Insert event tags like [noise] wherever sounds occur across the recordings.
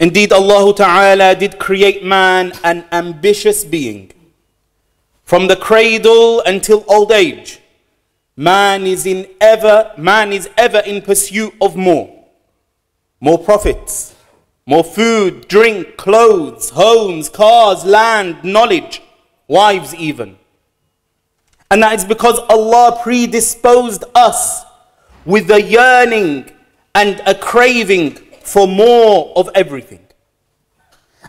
Indeed, Allah Ta'ala did create man an ambitious being. From the cradle until old age, man is in ever man is ever in pursuit of more. More profits, more food, drink, clothes, homes, cars, land, knowledge, wives even. And that is because Allah predisposed us with a yearning and a craving for more of everything.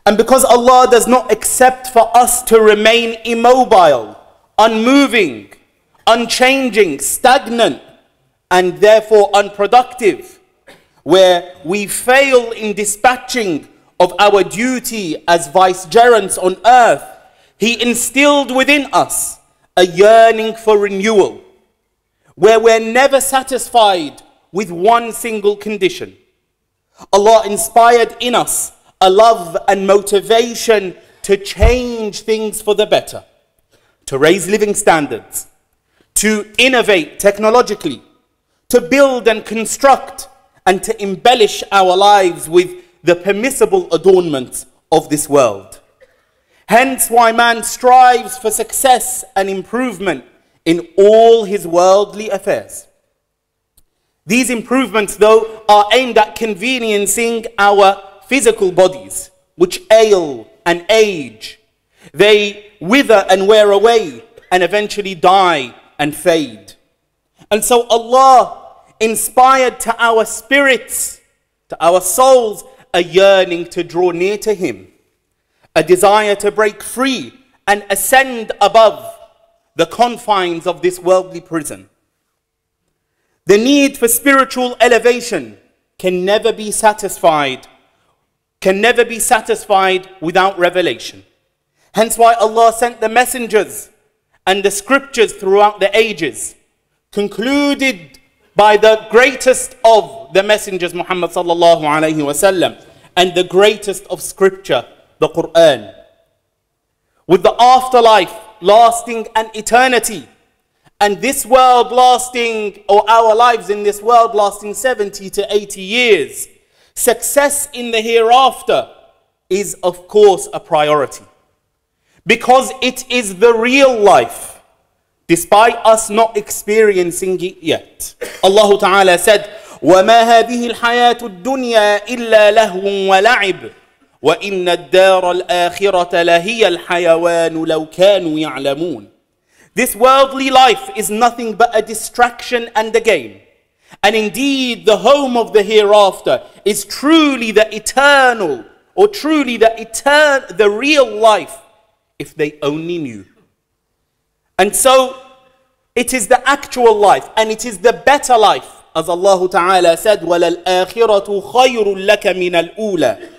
And because Allah does not accept for us to remain immobile, unmoving, unchanging, stagnant, and therefore unproductive, where we fail in dispatching of our duty as vicegerents on earth, He instilled within us a yearning for renewal, where we're never satisfied with one single condition. Allah inspired in us a love and motivation to change things for the better, to raise living standards, to innovate technologically, to build and construct, and to embellish our lives with the permissible adornments of this world. Hence, why man strives for success and improvement in all his worldly affairs. These improvements, though, are aimed at conveniencing our physical bodies, which ail and age. They wither and wear away and eventually die and fade. And so Allah inspired to our spirits, to our souls, a yearning to draw near to Him, a desire to break free and ascend above the confines of this worldly prison. The need for spiritual elevation can never be satisfied, can never be satisfied without revelation. Hence why Allah sent the messengers and the scriptures throughout the ages, concluded by the greatest of the messengers, Muhammad sallallahu alayhi wasallam, and the greatest of scripture, the Quran. With the afterlife lasting an eternity, and this world lasting, or our lives in this world lasting 70 to 80 years, success in the hereafter is, of course, a priority. Because it is the real life, despite us not experiencing it yet. Allah Ta'ala said, وما هذه الحياة الدنيا إلا لهو ولعب وإن الدار الآخرة لهي الحيوان لو كانوا يعلمون this worldly life is nothing but a distraction and a game. And indeed, the home of the hereafter is truly the eternal, or truly the etern- the real life, if they only knew. And so, it is the actual life, and it is the better life, as Allah Ta'ala said, وَلَلْآخِرَةُ خَيْرٌ لَكَ مِنَ الْأُولَى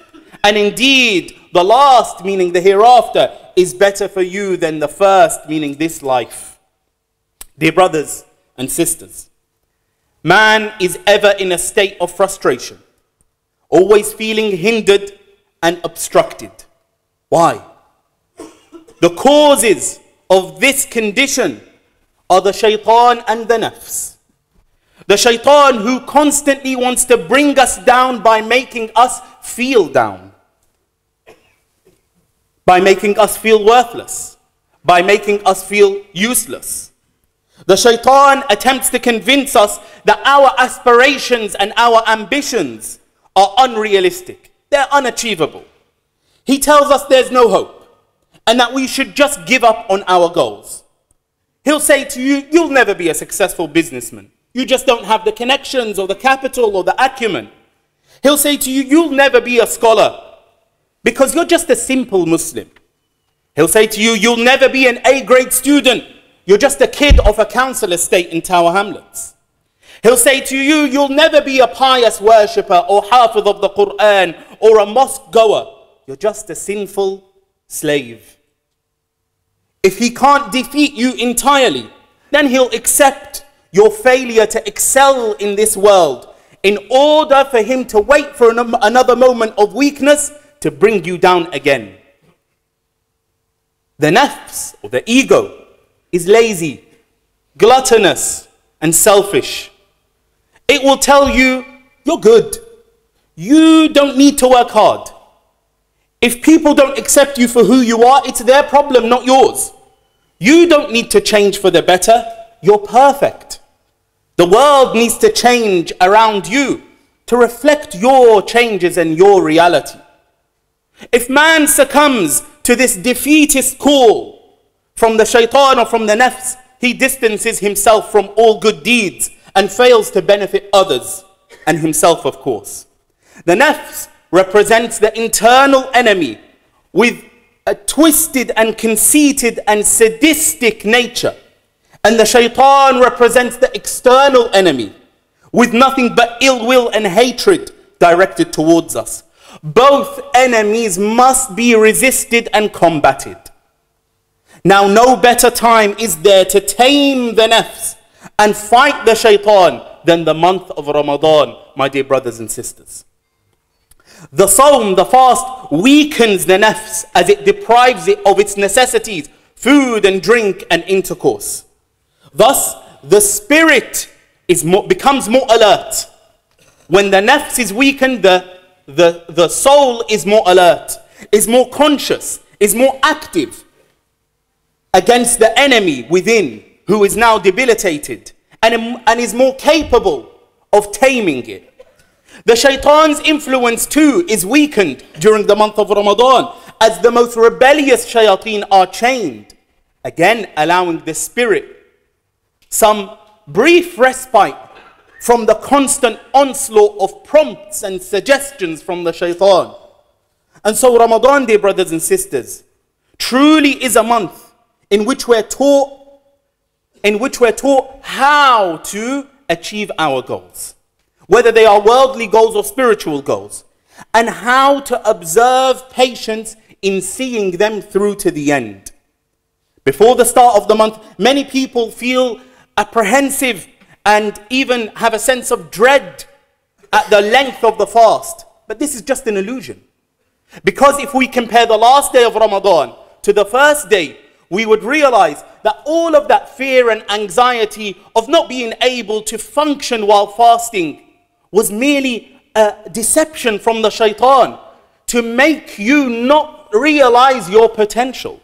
And indeed, the last, meaning the hereafter, is better for you than the first, meaning this life. Dear brothers and sisters, man is ever in a state of frustration, always feeling hindered and obstructed. Why? The causes of this condition are the shaitan and the nafs. The shaitan who constantly wants to bring us down by making us feel down by making us feel worthless, by making us feel useless. The shaitan attempts to convince us that our aspirations and our ambitions are unrealistic, they're unachievable. He tells us there's no hope and that we should just give up on our goals. He'll say to you, You'll never be a successful businessman. You just don't have the connections or the capital or the acumen. He'll say to you, You'll never be a scholar because you're just a simple Muslim. He'll say to you, You'll never be an A grade student. You're just a kid of a council estate in Tower Hamlets. He'll say to you, You'll never be a pious worshipper or hafiz of the Quran or a mosque goer. You're just a sinful slave. If he can't defeat you entirely, then he'll accept your failure to excel in this world in order for him to wait for another moment of weakness to bring you down again. The nafs, or the ego, is lazy, gluttonous, and selfish. It will tell you, you're good. You don't need to work hard. If people don't accept you for who you are, it's their problem, not yours. You don't need to change for the better. You're perfect. The world needs to change around you to reflect your changes and your reality. If man succumbs to this defeatist call from the shaitan or from the nafs, he distances himself from all good deeds and fails to benefit others and himself, of course. The nafs represents the internal enemy with a twisted and conceited and sadistic nature. And the shaitan represents the external enemy with nothing but ill will and hatred directed towards us. Both enemies must be resisted and combated. Now, no better time is there to tame the nafs and fight the shaitan than the month of Ramadan, my dear brothers and sisters. The sawm, the fast, weakens the nafs as it deprives it of its necessities, food and drink and intercourse. Thus, the spirit is more, becomes more alert. When the nafs is weakened, the, the, the soul is more alert, is more conscious, is more active against the enemy within who is now debilitated and, and is more capable of taming it. The shaitan's influence too is weakened during the month of Ramadan as the most rebellious shayateen are chained, again allowing the spirit some brief respite from the constant onslaught of prompts and suggestions from the shaitan. And so Ramadan, dear brothers and sisters, truly is a month in which we're taught in which we're taught how to achieve our goals, whether they are worldly goals or spiritual goals, and how to observe patience in seeing them through to the end. Before the start of the month, many people feel apprehensive and even have a sense of dread at the length of the fast. But this is just an illusion. Because if we compare the last day of Ramadan to the first day, we would realize that all of that fear and anxiety of not being able to function while fasting was merely a deception from the shaitan to make you not realize your potential.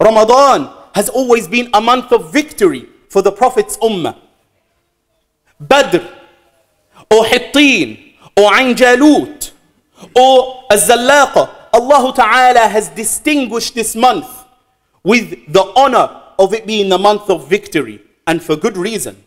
Ramadan has always been a month of victory for the Prophet's ummah. Badr, or Hittin, or Ain Jalut, or Az-Zallaqa, Allah Ta'ala has distinguished this month with the honor of it being the month of victory, and for good reason.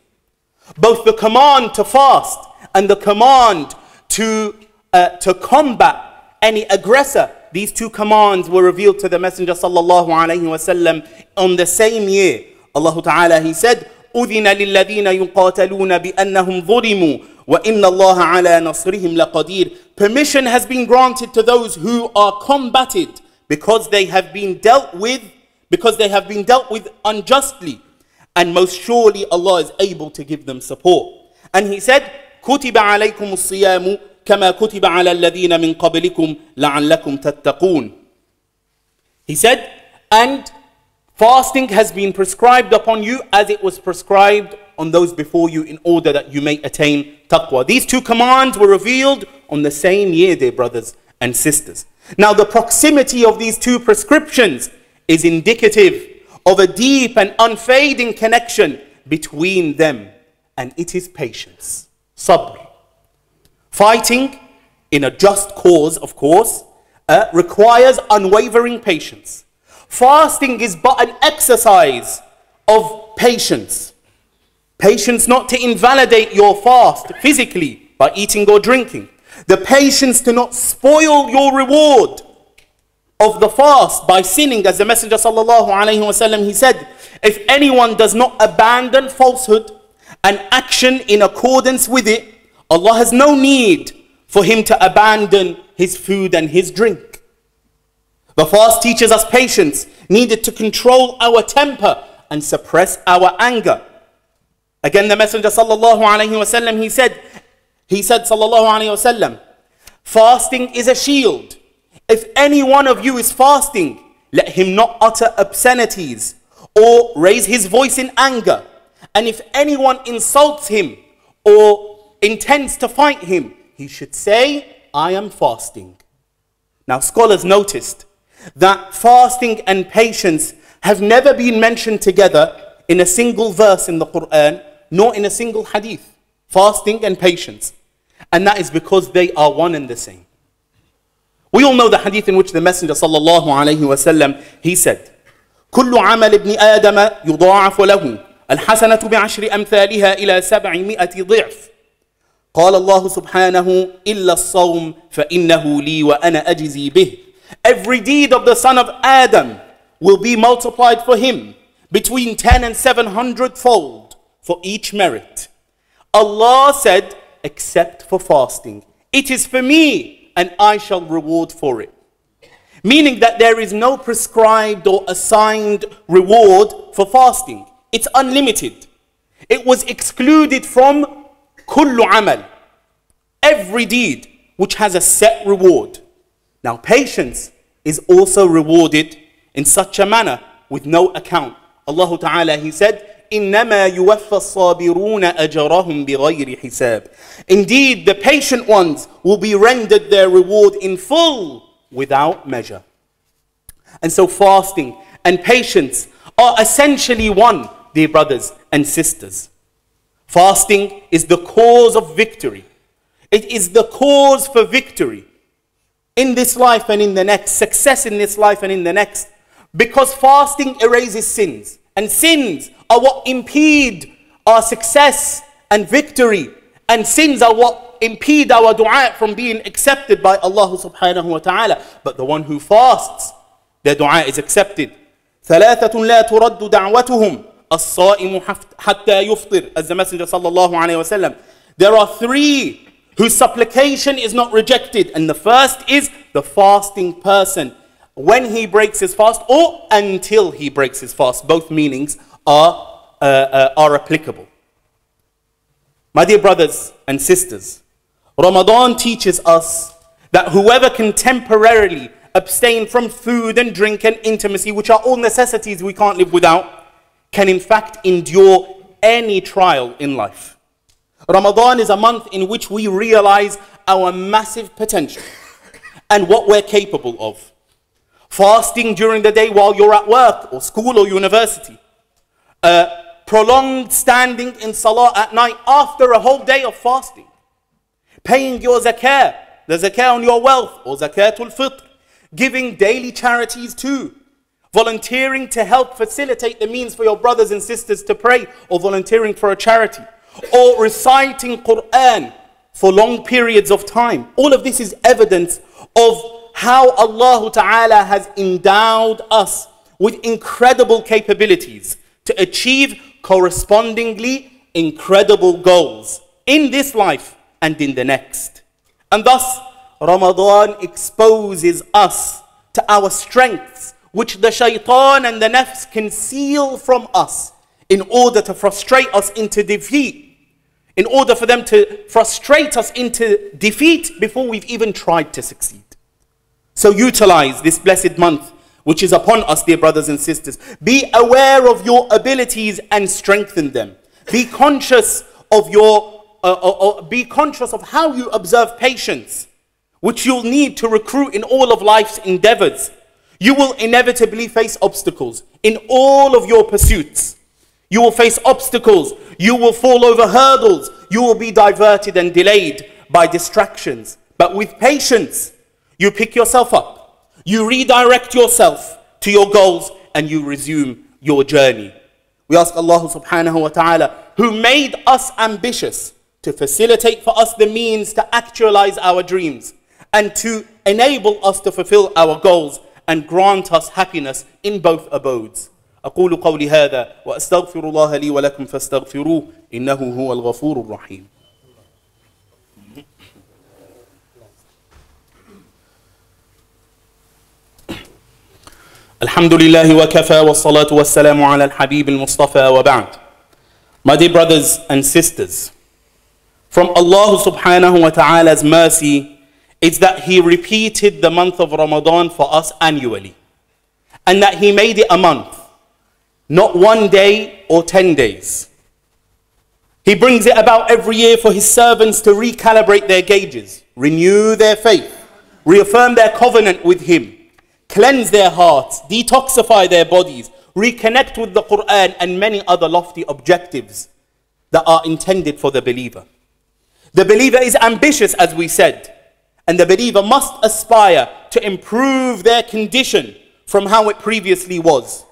Both the command to fast and the command to, uh, to combat any aggressor these two commands were revealed to the Messenger sallallahu alaihi wasallam on the same year. Allah Ta'ala, He said, أذن للذين يقاتلون بأنهم ظلموا وإن الله على نصرهم لقدير Permission has been granted to those who are combated because they have been dealt with because they have been dealt with unjustly and most surely Allah is able to give them support. And he said, كتب عليكم الصيام كما كتب على الذين من قبلكم لعلكم تتقون. He said, and fasting has been prescribed upon you as it was prescribed on those before you in order that you may attain taqwa. These two commands were revealed on the same year, dear brothers and sisters. Now, the proximity of these two prescriptions is indicative of a deep and unfading connection between them, and it is patience, sabr. Fighting in a just cause, of course, uh, requires unwavering patience. Fasting is but an exercise of patience. Patience not to invalidate your fast physically by eating or drinking. The patience to not spoil your reward of the fast by sinning, as the Messenger sallallahu alaihi he said, if anyone does not abandon falsehood and action in accordance with it, Allah has no need for him to abandon his food and his drink. The fast teaches us patience, needed to control our temper and suppress our anger. Again, the Messenger sallallahu alaihi wasallam he said, he said sallallahu alaihi wasallam, fasting is a shield. If any one of you is fasting, let him not utter obscenities or raise his voice in anger. And if anyone insults him or intends to fight him, he should say, I am fasting. Now, scholars noticed that fasting and patience have never been mentioned together in a single verse in the Quran, nor in a single hadith. Fasting and patience. And that is because they are one and the same. We all know the hadith in which the Messenger sallallahu alayhi wasallam he said, كل عمل ابن آدم يضاعف له الحسنة بعشر أمثالها إلى سبعمائة ضعف قال الله سبحانه إلا الصوم فإنه لي وأنا أجزي به Every deed of the son of Adam will be multiplied for him between 10 and 700 fold for each merit. Allah said, except for fasting. It is for me and I shall reward for it. Meaning that there is no prescribed or assigned reward for fasting. It's unlimited. It was excluded from kullu amal. Every deed which has a set reward. Now, patience is also rewarded in such a manner with no account. Allah Ta'ala, He said, إنما يوفى الصابرون أجرهم بغير حساب. Indeed, the patient ones will be rendered their reward in full without measure. And so fasting and patience are essentially one, dear brothers and sisters. Fasting is the cause of victory. It is the cause for victory in this life and in the next, success in this life and in the next. Because fasting erases sins. And sins are what impede our success and victory. And sins are what impede our dua from being accepted by Allah subhanahu wa ta'ala. But the one who fasts, their dua is accepted. ثلاثة لا ترد دعوتهم الصائم حتى يفطر as the Messenger صلى الله عليه وسلم. There are three whose supplication is not rejected. And the first is the fasting person when he breaks his fast or until he breaks his fast. Both meanings are, uh, uh, are applicable. My dear brothers and sisters, Ramadan teaches us that whoever can temporarily abstain from food and drink and intimacy, which are all necessities we can't live without, can in fact endure any trial in life. Ramadan is a month in which we realize our massive potential and what we're capable of. Fasting during the day while you're at work or school or university. Uh, prolonged standing in salah at night after a whole day of fasting. Paying your zakah, the zakah on your wealth or zakatul fitr. Giving daily charities too. Volunteering to help facilitate the means for your brothers and sisters to pray or volunteering for a charity or reciting Quran for long periods of time. All of this is evidence of how Allah Ta'ala has endowed us with incredible capabilities to achieve correspondingly incredible goals in this life and in the next. And thus, Ramadan exposes us to our strengths, which the shaitan and the nafs conceal from us in order to frustrate us into defeat, in order for them to frustrate us into defeat before we've even tried to succeed. So utilize this blessed month which is upon us, dear brothers and sisters. Be aware of your abilities and strengthen them. Be conscious of your, uh, uh, uh, be conscious of how you observe patience, which you'll need to recruit in all of life's endeavors. You will inevitably face obstacles in all of your pursuits. You will face obstacles. You will fall over hurdles. You will be diverted and delayed by distractions. But with patience, you pick yourself up. You redirect yourself to your goals and you resume your journey. We ask Allah subhanahu wa ta'ala, who made us ambitious, to facilitate for us the means to actualize our dreams and to enable us to fulfill our goals and grant us happiness in both abodes. أقول قولي هذا وأستغفر الله لي ولكم فاستغفروه إنه هو الغفور الرحيم الحمد لله وكفى والصلاة والسلام على الحبيب المصطفى وبعد My dear brothers and sisters, from Allah subhanahu wa ta'ala's mercy is that He repeated the month of Ramadan for us annually. And that He made it a month not one day or 10 days. He brings it about every year for his servants to recalibrate their gauges, renew their faith, reaffirm their covenant with Him, cleanse their hearts, detoxify their bodies, reconnect with the Quran, and many other lofty objectives that are intended for the believer. The believer is ambitious, as we said, and the believer must aspire to improve their condition from how it previously was.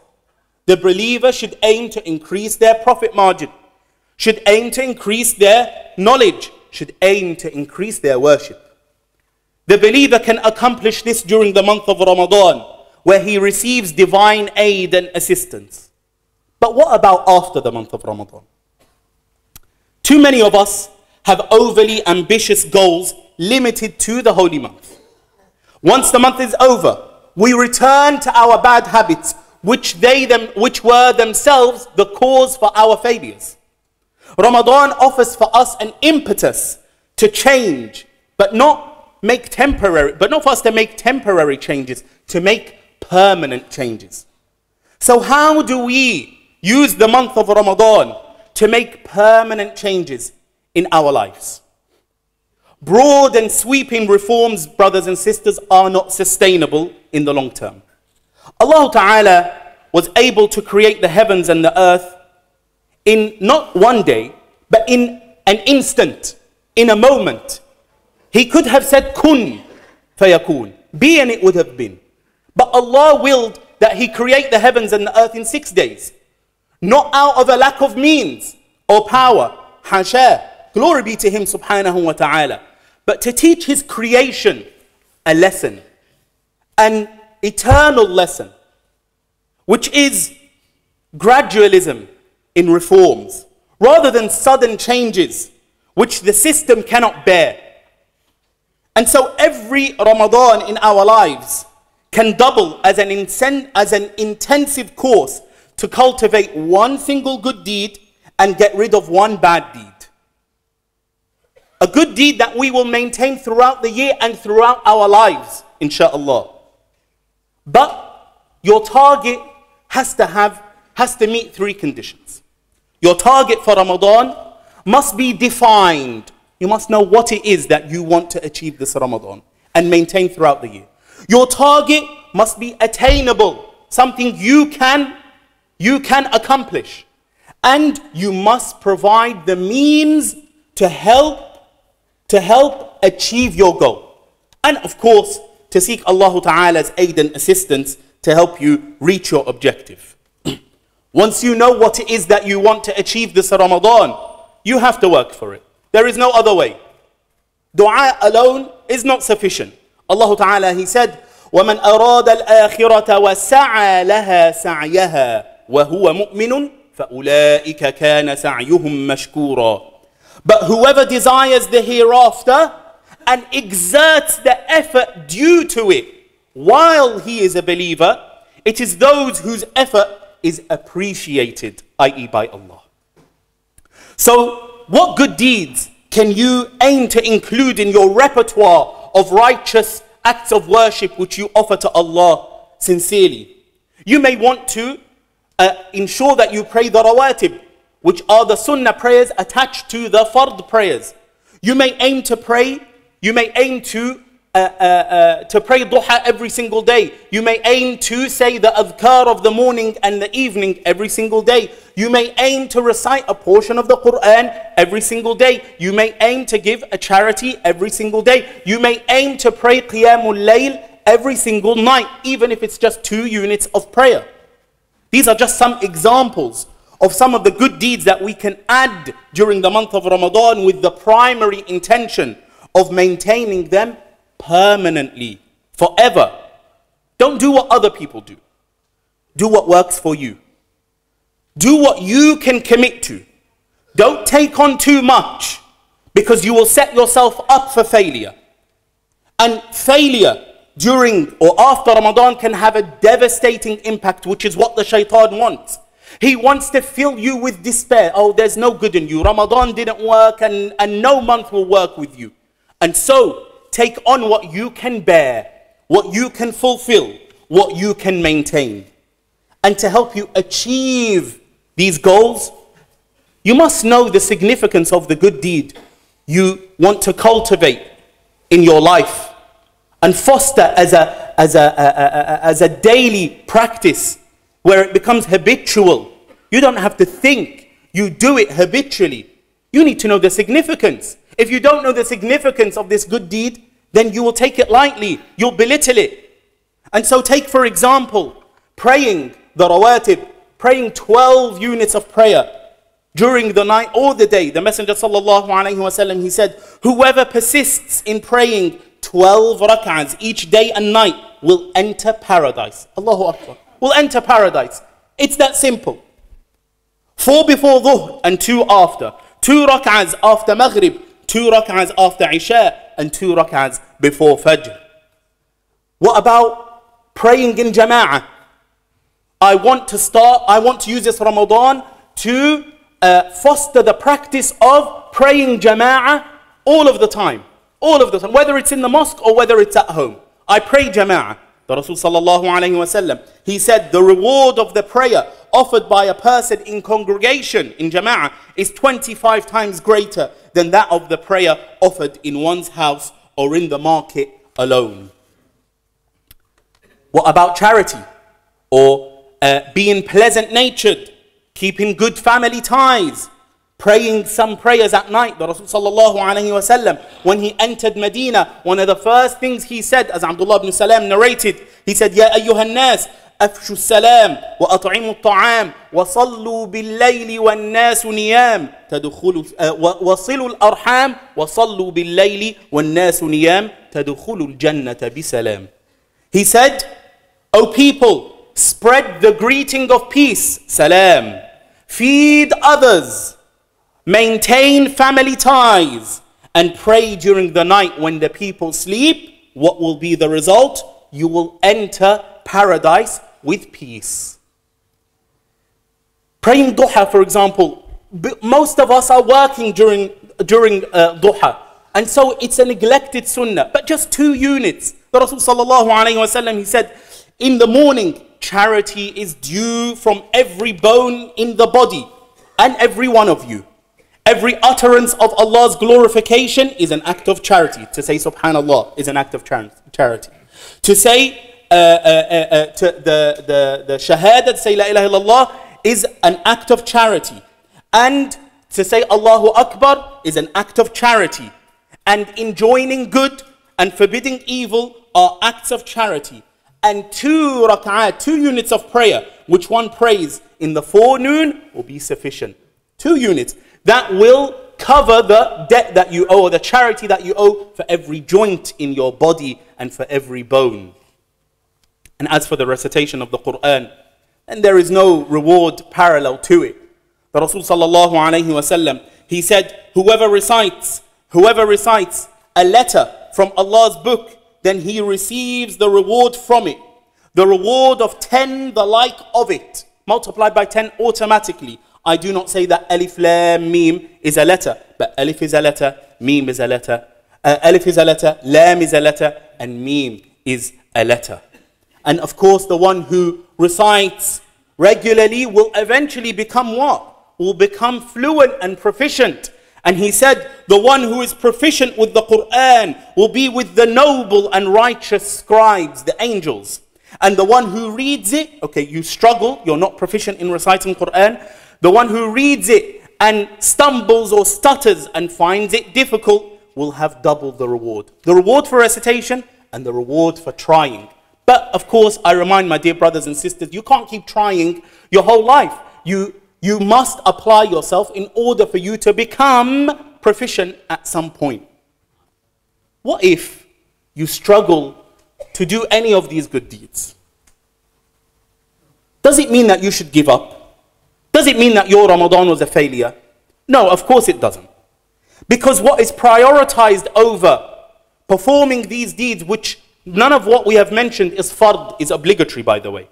The believer should aim to increase their profit margin, should aim to increase their knowledge, should aim to increase their worship. The believer can accomplish this during the month of Ramadan, where he receives divine aid and assistance. But what about after the month of Ramadan? Too many of us have overly ambitious goals limited to the holy month. Once the month is over, we return to our bad habits, which, they them, which were themselves the cause for our failures. Ramadan offers for us an impetus to change, but not make temporary, but not for us to make temporary changes, to make permanent changes. So, how do we use the month of Ramadan to make permanent changes in our lives? Broad and sweeping reforms, brothers and sisters, are not sustainable in the long term. Allah Ta'ala was able to create the heavens and the earth in not one day, but in an instant, in a moment. He could have said, Kun fayakun, be and it would have been. But Allah willed that He create the heavens and the earth in six days. Not out of a lack of means or power. Hasha. Glory be to Him subhanahu wa ta'ala. But to teach His creation a lesson, an eternal lesson, which is gradualism in reforms, rather than sudden changes which the system cannot bear. And so every Ramadan in our lives can double as an, as an intensive course to cultivate one single good deed and get rid of one bad deed. A good deed that we will maintain throughout the year and throughout our lives, inshallah. But your target has to have has to meet three conditions. Your target for Ramadan must be defined. You must know what it is that you want to achieve this Ramadan and maintain throughout the year. Your target must be attainable, something you can you can accomplish. And you must provide the means to help to help achieve your goal. And of course, to seek Allah Ta'ala's aid and assistance to help you reach your objective. [clears throat] Once you know what it is that you want to achieve this Ramadan, you have to work for it. There is no other way. Dua alone is not sufficient. Allah Ta'ala, He said, وَمَنْ أَرَادَ الْآخِرَةَ وَسَعَى لَهَا سَعْيَهَا وَهُوَ مُؤْمِنٌ فَأُولَٰئِكَ كَانَ سَعْيُهُمْ مَشْكُورًا But whoever desires the hereafter and exerts the effort due to it while he is a believer, it is those whose effort is appreciated, i.e., by Allah. So, what good deeds can you aim to include in your repertoire of righteous acts of worship which you offer to Allah sincerely? You may want to uh, ensure that you pray the rawatib, which are the sunnah prayers attached to the fard prayers. You may aim to pray, you may aim to uh, uh, uh, to pray duha every single day. You may aim to say the adhkar of the morning and the evening every single day. You may aim to recite a portion of the Quran every single day. You may aim to give a charity every single day. You may aim to pray Qiyamul Layl every single night, even if it's just two units of prayer. These are just some examples of some of the good deeds that we can add during the month of Ramadan with the primary intention of maintaining them permanently, forever. Don't do what other people do. Do what works for you. Do what you can commit to. Don't take on too much because you will set yourself up for failure. And failure during or after Ramadan can have a devastating impact, which is what the shaitan wants. He wants to fill you with despair. Oh, there's no good in you. Ramadan didn't work and, and no month will work with you. And so take on what you can bear, what you can fulfill, what you can maintain. And to help you achieve these goals, you must know the significance of the good deed you want to cultivate in your life. and foster as a, as a, a, a, as a daily practice where it becomes habitual. You don't have to think, you do it habitually. You need to know the significance. If you don't know the significance of this good deed, then you will take it lightly, you'll belittle it. And so, take for example, praying the rawatib, praying 12 units of prayer during the night or the day. The Messenger wasallam he said, whoever persists in praying 12 rak'ahs each day and night will enter paradise. Allahu Akbar. Will enter paradise. It's that simple. Four before dhuhr and two after. Two rak'ahs after maghrib, two rak'ahs after isha, and two rak'ahs before fajr. What about praying in jama'ah? I want to start, I want to use this Ramadan to uh, foster the practice of praying jama'ah all of the time. All of the time, whether it's in the mosque or whether it's at home. I pray jama'ah. The Rasul he said the reward of the prayer offered by a person in congregation in jama'ah is 25 times greater than that of the prayer offered in one's house or in the market alone. What about charity or uh, being pleasant natured, keeping good family ties? praying some prayers at night. The Rasul sallallahu alayhi wasallam, when he entered Medina, one of the first things he said, as Abdullah ibn Salam narrated, he said, Ya ayyuhan nas, أفشوا السلام وأطعموا الطعام وصلوا بالليل والناس نيام تدخلوا وصلوا الأرحام وصلوا بالليل والناس نيام تدخلوا الجنة بسلام He said, O people, spread the greeting of peace, salam. Feed others, maintain family ties, and pray during the night when the people sleep, what will be the result? You will enter paradise with peace. Praying duha, for example, most of us are working during, during uh, duha. And so it's a neglected sunnah, but just two units. The Rasul sallallahu alayhi wasallam, he said, in the morning, charity is due from every bone in the body and every one of you. Every utterance of Allah's glorification is an act of charity. To say subhanallah is an act of charity. To say uh, uh, uh, uh, to the, the, the shahada, to say la ilaha illallah is an act of charity. And to say Allahu Akbar is an act of charity. And enjoining good and forbidding evil are acts of charity. And two rak'ah, two units of prayer, which one prays in the forenoon will be sufficient. Two units that will cover the debt that you owe or the charity that you owe for every joint in your body and for every bone. And as for the recitation of the Quran, then there is no reward parallel to it. The Rasul sallallahu alayhi wasallam, he said, whoever recites, whoever recites a letter from Allah's book, then he receives the reward from it. The reward of 10, the like of it, multiplied by 10 automatically. I do not say that Alif Lam Mim is a letter, but Alif is a letter, Mim is a letter. Uh, alif is a letter, Lam is a letter, and Mim is a letter. And of course, the one who recites regularly will eventually become what? Will become fluent and proficient. And he said, the one who is proficient with the Quran will be with the noble and righteous scribes, the angels. And the one who reads it, okay, you struggle, you're not proficient in reciting Quran, the one who reads it and stumbles or stutters and finds it difficult will have double the reward. The reward for recitation and the reward for trying. But of course, I remind my dear brothers and sisters, you can't keep trying your whole life. You, you must apply yourself in order for you to become proficient at some point. What if you struggle to do any of these good deeds? Does it mean that you should give up? Does it mean that your Ramadan was a failure? No, of course it doesn't. Because what is prioritized over performing these deeds, which none of what we have mentioned is fard, is obligatory, by the way.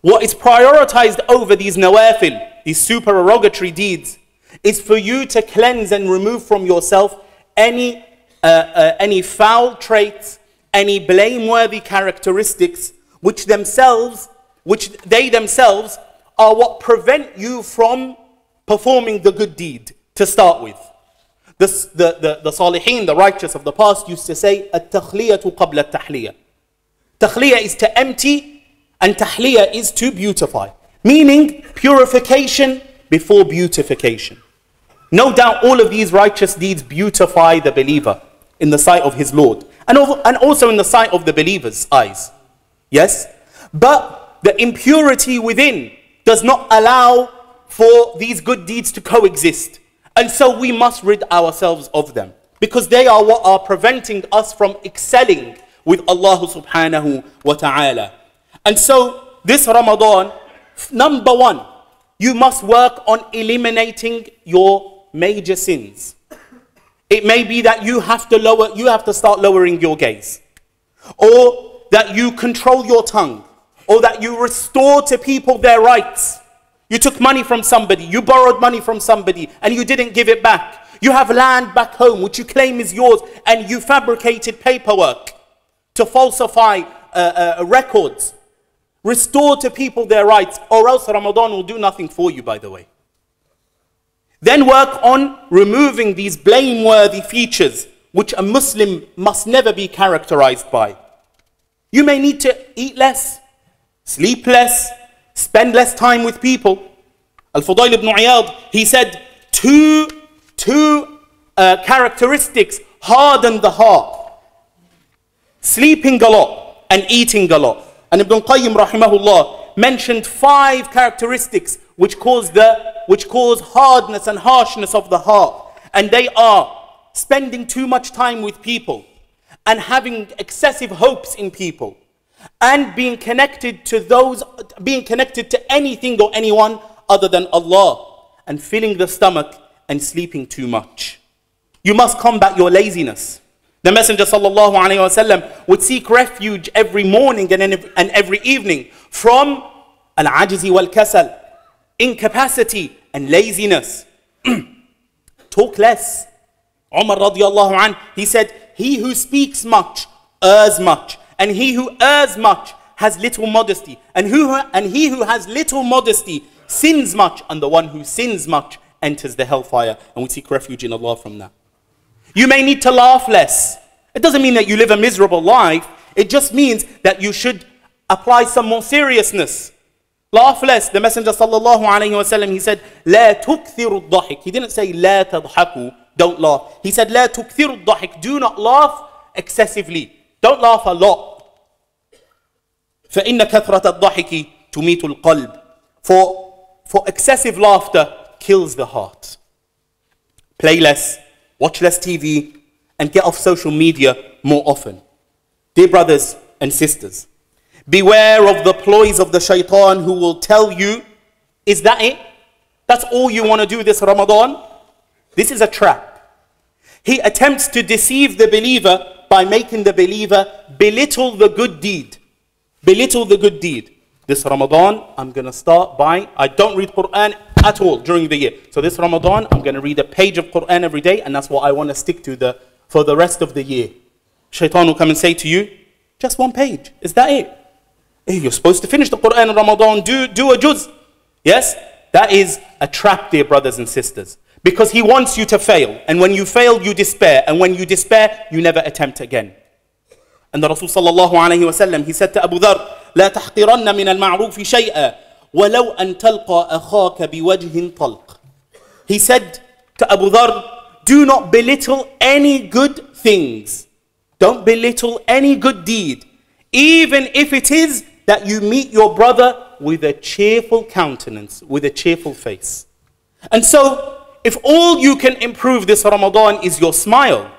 What is prioritized over these nawafil, these supererogatory deeds, is for you to cleanse and remove from yourself any, uh, uh, any foul traits, any blameworthy characteristics, which themselves, which they themselves are what prevent you from performing the good deed to start with. This, the, the, the salihin, the righteous of the past, used to say, At-takhliyatu qabla tahliyah. Takhliya is to empty, and tahliya is to beautify. Meaning, purification before beautification. No doubt all of these righteous deeds beautify the believer in the sight of his Lord and, and also in the sight of the believer's eyes. Yes? But the impurity within does not allow for these good deeds to coexist. And so we must rid ourselves of them because they are what are preventing us from excelling with Allah subhanahu wa ta'ala. And so this Ramadan, number one, you must work on eliminating your major sins. It may be that you have to lower, you have to start lowering your gaze. Or that you control your tongue. Or that you restore to people their rights. You took money from somebody, you borrowed money from somebody, and you didn't give it back. You have land back home which you claim is yours, and you fabricated paperwork to falsify uh, uh, records. Restore to people their rights, or else Ramadan will do nothing for you, by the way. Then work on removing these blameworthy features which a Muslim must never be characterized by. You may need to eat less, sleep less, spend less time with people. Al-Fudayl ibn Iyad, he said, two, two uh, characteristics harden the heart. Sleeping a lot and eating a lot. And Ibn Qayyim rahimahullah mentioned five characteristics which cause, the, which cause hardness and harshness of the heart. And they are spending too much time with people and having excessive hopes in people and being connected to those, being connected to anything or anyone other than Allah, and filling the stomach and sleeping too much. You must combat your laziness. The Messenger wasallam would seek refuge every morning and, and every evening from al-ajzi wal-kasal, incapacity and laziness. [clears throat] Talk less. Umar radiallahu anh, he said, he who speaks much errs much and he who errs much has little modesty. And, who, and he who has little modesty sins much, and the one who sins much enters the hellfire. And we seek refuge in Allah from that. You may need to laugh less. It doesn't mean that you live a miserable life. It just means that you should apply some more seriousness. Laugh less. The Messenger sallallahu alayhi wa sallam, he said, لا تكثر الضحك. He didn't say لا تضحكوا, don't laugh. He said لا تكثر الضحك. Do not laugh excessively. Don't laugh a lot. فإن كثرة الضحك تميت القلب. For, for excessive laughter kills the heart. Play less, watch less TV, and get off social media more often. Dear brothers and sisters, beware of the ploys of the shaitan who will tell you, is that it? That's all you want to do this Ramadan? This is a trap. He attempts to deceive the believer by making the believer belittle the good deed, belittle the good deed. This Ramadan, I'm going to start by, I don't read Quran at all during the year. So this Ramadan, I'm going to read a page of Quran every day, and that's what I want to stick to the, for the rest of the year. Shaitan will come and say to you, just one page. Is that it? Hey, you're supposed to finish the Quran in Ramadan, do, do a juz. Yes? That is a trap, dear brothers and sisters. Because he wants you to fail. And when you fail, you despair. And when you despair, you never attempt again. And the Rasul sallallahu alayhi wa sallam, he said to Abu Dhar, لا تحقرن من المعروف شيئا ولو أن تلقى أخاك بوجه طلق. He said to Abu Dhar, do not belittle any good things. Don't belittle any good deed. Even if it is that you meet your brother with a cheerful countenance, with a cheerful face. And so if all you can improve this Ramadan is your smile,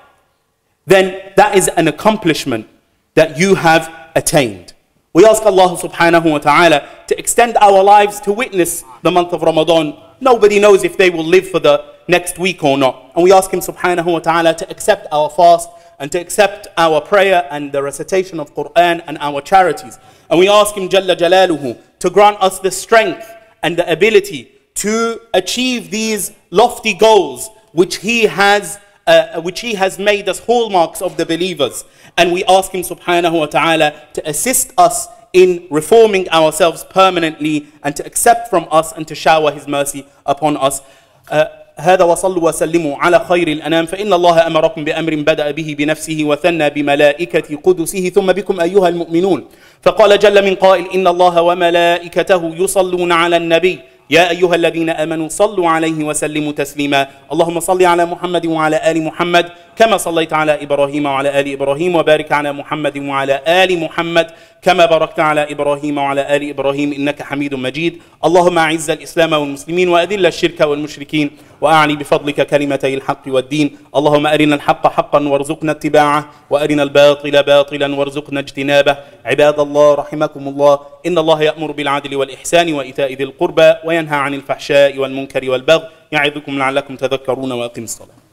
then that is an accomplishment that you have attained. We ask Allah subhanahu wa ta'ala to extend our lives to witness the month of Ramadan. Nobody knows if they will live for the next week or not. And we ask Him subhanahu wa ta'ala to accept our fast and to accept our prayer and the recitation of Quran and our charities. And we ask Him Jalla Jalaluhu to grant us the strength and the ability to achieve these lofty goals which he has uh, which he has made as hallmarks of the believers and we ask him subhanahu wa ta'ala to assist us in reforming ourselves permanently and to accept from us and to shower his mercy upon us uh, هذا وصلوا وسلموا على خير الأنام فإن الله أمركم بأمر بدأ به بنفسه وثنى بملائكة قدسه ثم بكم أيها المؤمنون فقال جل من قائل إن الله وملائكته يصلون على النبي يا أيها الذين آمنوا صلوا عليه وسلموا تسليما. اللهم صل على محمد وعلى آل محمد كما صليت على إبراهيم وعلى آل إبراهيم وبارك على محمد وعلى آل محمد كما باركت على إبراهيم وعلى آل إبراهيم إنك حميد مجيد. اللهم أعز الإسلام والمسلمين وأذل الشرك والمشركين وأعني بفضلك كلمتي الحق والدين. اللهم أرنا الحق حقا وارزقنا اتباعه وأرنا الباطل باطلا وارزقنا اجتنابه. عباد الله رحمكم الله. إن الله يأمر بالعدل والإحسان وإيتاء ذي القربى وينهى عن الفحشاء والمنكر والبغي يعظكم لعلكم تذكرون وأقم الصلاة.